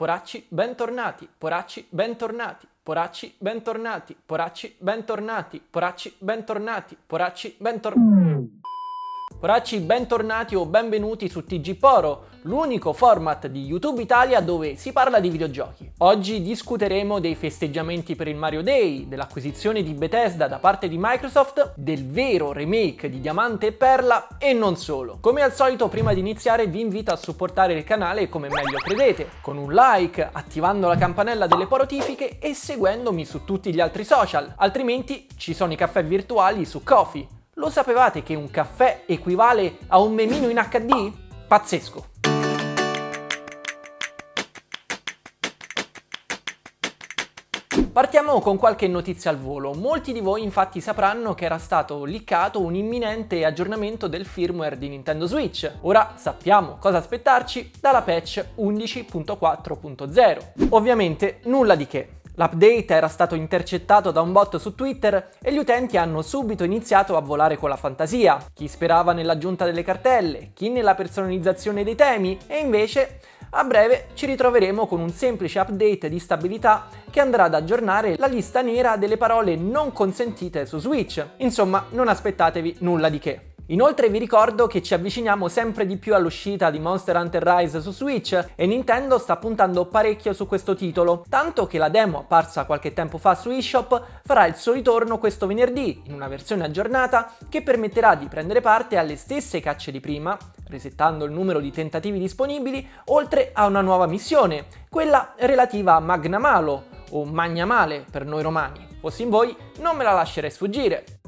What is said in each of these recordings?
Poracci, bentornati. Poracci, bentornati. Poracci, bentornati. Poracci, bentornati. Poracci, bentornati. Poracci, bentornati. Poracci, bentornati o benvenuti su TG Poro, l'unico format di YouTube Italia dove si parla di videogiochi. Oggi discuteremo dei festeggiamenti per il Mario Day, dell'acquisizione di Bethesda da parte di Microsoft, del vero remake di Diamante e Perla e non solo. Come al solito, prima di iniziare vi invito a supportare il canale come meglio credete, con un like, attivando la campanella delle porotifiche e seguendomi su tutti gli altri social, altrimenti ci sono i caffè virtuali su Kofi lo sapevate che un caffè equivale a un memino in HD? Pazzesco! Partiamo con qualche notizia al volo. Molti di voi infatti sapranno che era stato liccato un imminente aggiornamento del firmware di Nintendo Switch. Ora sappiamo cosa aspettarci dalla patch 11.4.0. Ovviamente nulla di che. L'update era stato intercettato da un bot su Twitter e gli utenti hanno subito iniziato a volare con la fantasia. Chi sperava nell'aggiunta delle cartelle, chi nella personalizzazione dei temi e invece a breve ci ritroveremo con un semplice update di stabilità che andrà ad aggiornare la lista nera delle parole non consentite su Switch. Insomma, non aspettatevi nulla di che. Inoltre vi ricordo che ci avviciniamo sempre di più all'uscita di Monster Hunter Rise su Switch e Nintendo sta puntando parecchio su questo titolo, tanto che la demo apparsa qualche tempo fa su eShop farà il suo ritorno questo venerdì in una versione aggiornata che permetterà di prendere parte alle stesse cacce di prima, resettando il numero di tentativi disponibili, oltre a una nuova missione, quella relativa a Magna Malo o Magna Male per noi romani. Fossi in voi, non me la lascerei sfuggire.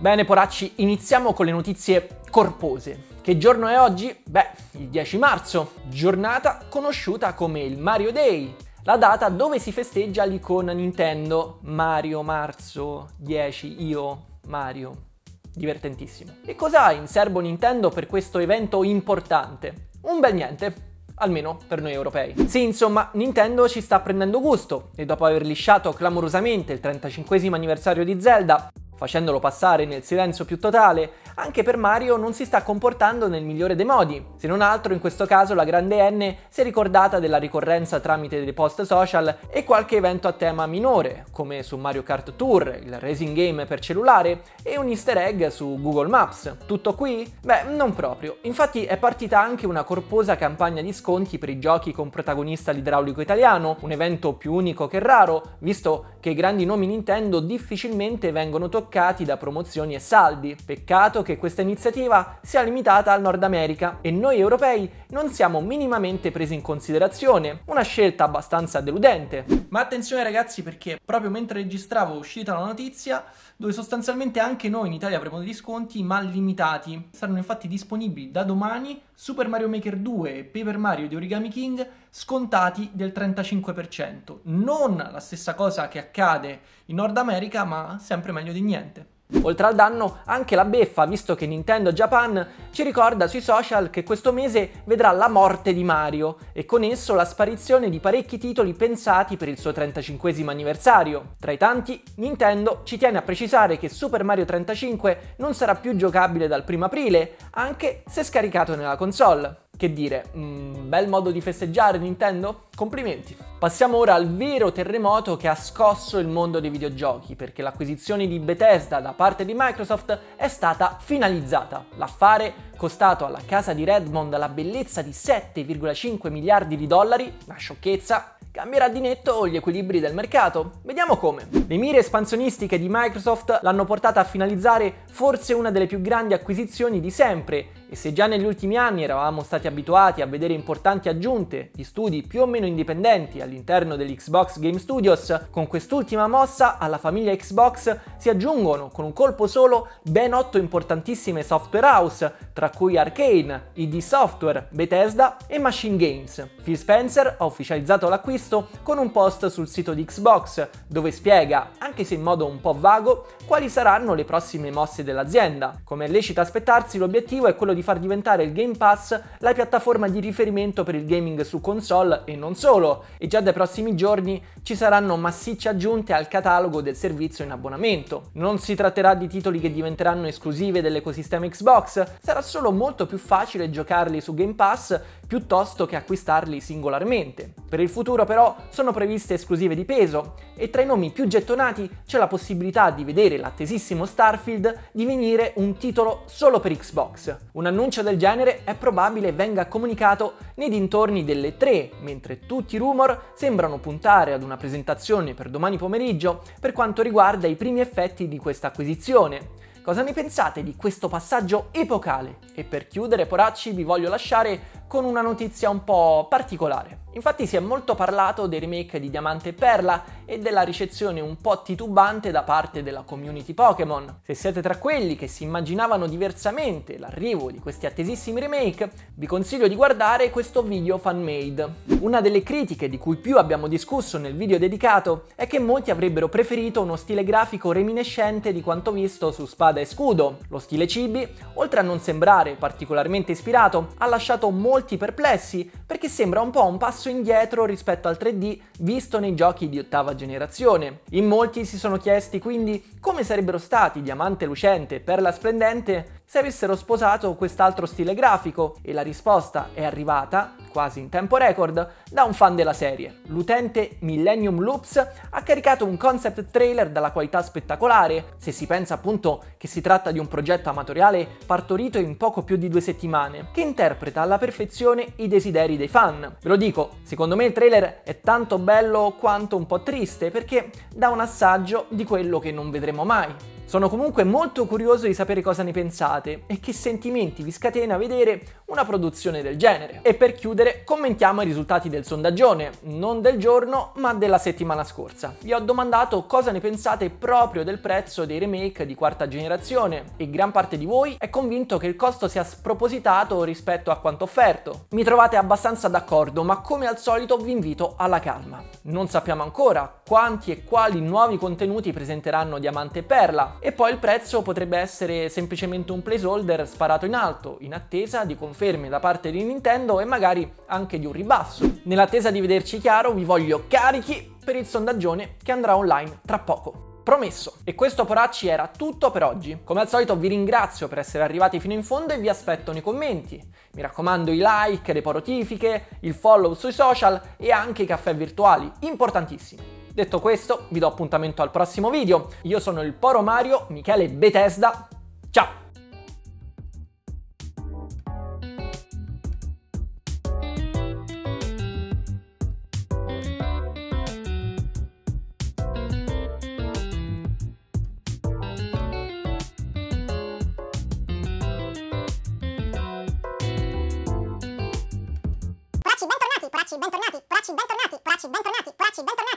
Bene poracci, iniziamo con le notizie corpose. Che giorno è oggi? Beh, il 10 marzo, giornata conosciuta come il Mario Day, la data dove si festeggia l'icona Nintendo Mario Marzo 10 io Mario. Divertentissimo. E cosa ha in serbo Nintendo per questo evento importante? Un bel niente, almeno per noi europei. Sì, insomma, Nintendo ci sta prendendo gusto e dopo aver lisciato clamorosamente il 35 anniversario di Zelda, facendolo passare nel silenzio più totale, anche per Mario non si sta comportando nel migliore dei modi. Se non altro, in questo caso la grande N si è ricordata della ricorrenza tramite dei post social e qualche evento a tema minore, come su Mario Kart Tour, il racing game per cellulare e un easter egg su Google Maps. Tutto qui? Beh, non proprio. Infatti è partita anche una corposa campagna di sconti per i giochi con protagonista l'idraulico italiano, un evento più unico che raro, visto che i grandi nomi Nintendo difficilmente vengono toccati toccati da promozioni e saldi. Peccato che questa iniziativa sia limitata al Nord America e noi europei non siamo minimamente presi in considerazione, una scelta abbastanza deludente. Ma attenzione ragazzi perché proprio mentre registravo è uscita la notizia dove sostanzialmente anche noi in Italia avremo degli sconti ma limitati. Saranno infatti disponibili da domani Super Mario Maker 2 e Paper Mario di Origami King scontati del 35%. Non la stessa cosa che accade in Nord America ma sempre meglio di niente. Oltre al danno, anche la beffa, visto che Nintendo Japan ci ricorda sui social che questo mese vedrà la morte di Mario e con esso la sparizione di parecchi titoli pensati per il suo 35 anniversario. Tra i tanti, Nintendo ci tiene a precisare che Super Mario 35 non sarà più giocabile dal 1 aprile, anche se scaricato nella console. Che dire, mm, bel modo di festeggiare Nintendo? Complimenti. Passiamo ora al vero terremoto che ha scosso il mondo dei videogiochi, perché l'acquisizione di Bethesda da parte di Microsoft è stata finalizzata. L'affare, costato alla casa di Redmond la bellezza di 7,5 miliardi di dollari, una sciocchezza, cambierà di netto gli equilibri del mercato. Vediamo come. Le mire espansionistiche di Microsoft l'hanno portata a finalizzare forse una delle più grandi acquisizioni di sempre e se già negli ultimi anni eravamo stati abituati a vedere importanti aggiunte di studi più o meno indipendenti all'interno dell'Xbox Game Studios, con quest'ultima mossa alla famiglia Xbox si aggiungono con un colpo solo ben otto importantissime software house, tra cui Arcane, ID Software, Bethesda e Machine Games. Phil Spencer ha ufficializzato l'acquisto con un post sul sito di Xbox, dove spiega, anche se in modo un po' vago, quali saranno le prossime mosse dell'azienda. Come è lecito aspettarsi, l'obiettivo è quello di far diventare il Game Pass la piattaforma di riferimento per il gaming su console e non solo, e già dai prossimi giorni ci saranno massicce aggiunte al catalogo del servizio in abbonamento. Non si tratterà di titoli che diventeranno esclusive dell'ecosistema Xbox, sarà solo molto più facile giocarli su Game Pass piuttosto che acquistarli singolarmente. Per il futuro però sono previste esclusive di peso e tra i nomi più gettonati c'è la possibilità di vedere l'attesissimo Starfield divenire un titolo solo per Xbox. Un annuncio del genere è probabile venga comunicato nei dintorni delle 3, mentre tutti i rumor sembrano puntare ad una presentazione per domani pomeriggio per quanto riguarda i primi effetti di questa acquisizione. Cosa ne pensate di questo passaggio epocale? E per chiudere, poracci, vi voglio lasciare con una notizia un po' particolare. Infatti si è molto parlato dei remake di Diamante e Perla e della ricezione un po' titubante da parte della community Pokémon. Se siete tra quelli che si immaginavano diversamente l'arrivo di questi attesissimi remake, vi consiglio di guardare questo video fan-made. Una delle critiche di cui più abbiamo discusso nel video dedicato è che molti avrebbero preferito uno stile grafico reminiscente di quanto visto su Spada e Scudo. Lo stile Chibi, oltre a non sembrare particolarmente ispirato, ha lasciato molti perplessi perché sembra un po' un passo passo indietro rispetto al 3D visto nei giochi di ottava generazione. In molti si sono chiesti quindi come sarebbero stati Diamante Lucente e Perla Splendente se avessero sposato quest'altro stile grafico e la risposta è arrivata, quasi in tempo record, da un fan della serie. L'utente Millennium Loops ha caricato un concept trailer dalla qualità spettacolare, se si pensa appunto che si tratta di un progetto amatoriale partorito in poco più di due settimane, che interpreta alla perfezione i desideri dei fan. Ve lo dico, secondo me il trailer è tanto bello quanto un po' triste perché dà un assaggio di quello che non vedremo mai. Sono comunque molto curioso di sapere cosa ne pensate e che sentimenti vi scatena vedere una produzione del genere. E per chiudere commentiamo i risultati del sondaggione, non del giorno ma della settimana scorsa. Vi ho domandato cosa ne pensate proprio del prezzo dei remake di quarta generazione e gran parte di voi è convinto che il costo sia spropositato rispetto a quanto offerto. Mi trovate abbastanza d'accordo ma come al solito vi invito alla calma. Non sappiamo ancora quanti e quali nuovi contenuti presenteranno Diamante e Perla, e poi il prezzo potrebbe essere semplicemente un placeholder sparato in alto, in attesa di conferme da parte di Nintendo e magari anche di un ribasso. Nell'attesa di vederci chiaro vi voglio carichi per il sondaggione che andrà online tra poco. Promesso. E questo poracci era tutto per oggi. Come al solito vi ringrazio per essere arrivati fino in fondo e vi aspetto nei commenti. Mi raccomando i like, le notifiche, il follow sui social e anche i caffè virtuali, importantissimi. Detto questo, vi do appuntamento al prossimo video. Io sono il Poro Mario, Michele Bethesda. Ciao! bentornati, poracci bentornati, poracci bentornati, poracci bentornati, poracci bentornati.